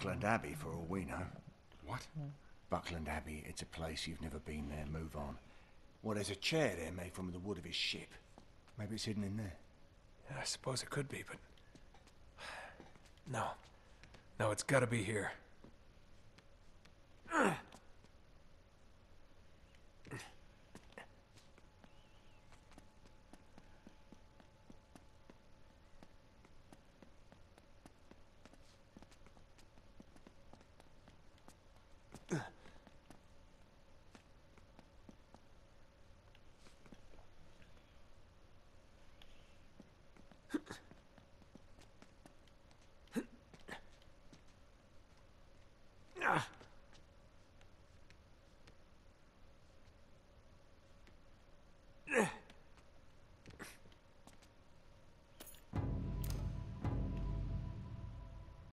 Buckland Abbey, for all we know. What? Buckland Abbey, it's a place you've never been there. Move on. Well, there's a chair there made from the wood of his ship. Maybe it's hidden in there. I suppose it could be, but... No. No, it's gotta be here.